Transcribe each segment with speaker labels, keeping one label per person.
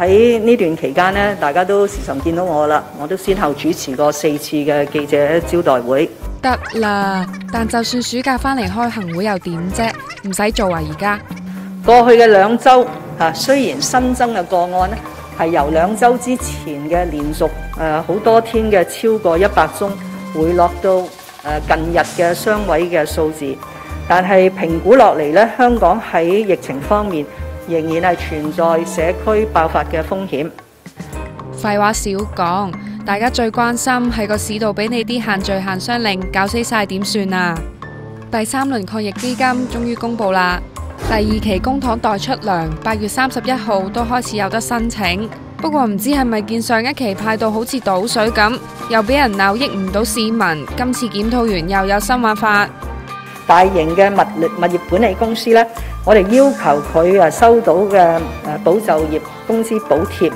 Speaker 1: 喺呢段期間呢，大家都時常見到我啦，我都先後主持過四次嘅記者招待會。
Speaker 2: 得啦，但就算暑假翻嚟開行會又點啫？唔使做啊！而家
Speaker 1: 過去嘅兩週嚇，雖然新增嘅個案呢係由兩週之前嘅連續誒好多天嘅超過一百宗，回落到誒近日嘅雙位嘅數字，但係評估落嚟咧，香港喺疫情方面仍然係存在社區爆發嘅風險。
Speaker 2: 廢話少講，大家最關心係個市道俾你啲限聚限商令搞死晒點算啊！第三輪抗疫基金終於公布啦，第二期公帑代出糧，八月三十一號都開始有得申請。不過唔知係咪見上一期派到好似倒水咁，又俾人鬧益唔到市民。今次檢討完又有新玩法。
Speaker 1: 大型嘅物力物業管理公司呢，我哋要求佢啊收到嘅誒保就業公司補貼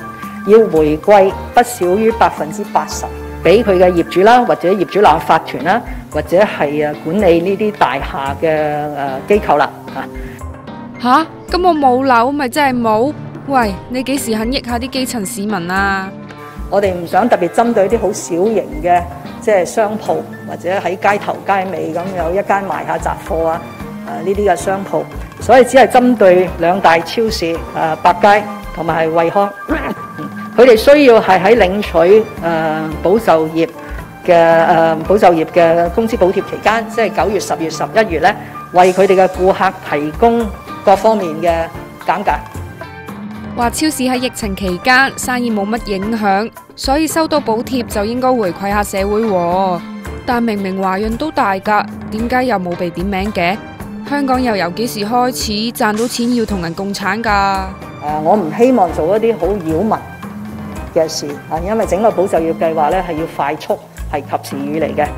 Speaker 1: 要回饋不少於百分之八十，俾佢嘅業主啦，或者業主立法團啦，或者係誒管理呢啲大廈嘅誒機構啦嚇。
Speaker 2: 吓，咁我冇樓咪真係冇？喂，你幾時肯益下啲基層市民啊？
Speaker 1: 我哋唔想特別針對啲好小型嘅，即係商鋪或者喺街頭街尾咁有一間賣下雜貨啊，誒呢啲嘅商鋪，所以只係針對兩大超市誒百佳同埋惠康，佢哋需要係喺領取誒保就業嘅誒保就業嘅工資補貼期間，即係九月、十月、十一月咧，為佢哋嘅顧客提供各方面嘅減價。
Speaker 2: 話超市喺疫情期間生意冇乜影響，所以收到補貼就應該回饋下社會喎。但明明華潤都大噶，點解又冇被點名嘅？香港又由幾時開始賺到錢要同人共產噶？
Speaker 1: 誒，我唔希望做一啲好擾民嘅事，啊，因為整個保就業計劃咧係要快速，係及時雨嚟嘅。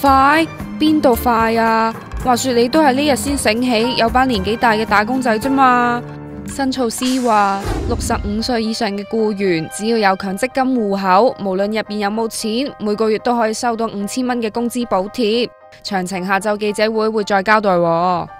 Speaker 2: 快？邊度快啊？話說你都係呢日先醒起，有班年紀大嘅打工仔啫嘛。新措施話，六十五歲以上嘅僱員只要有強積金戶口，無論入邊有冇錢，每個月都可以收到五千蚊嘅工資補貼。详情下昼记者会会再交代。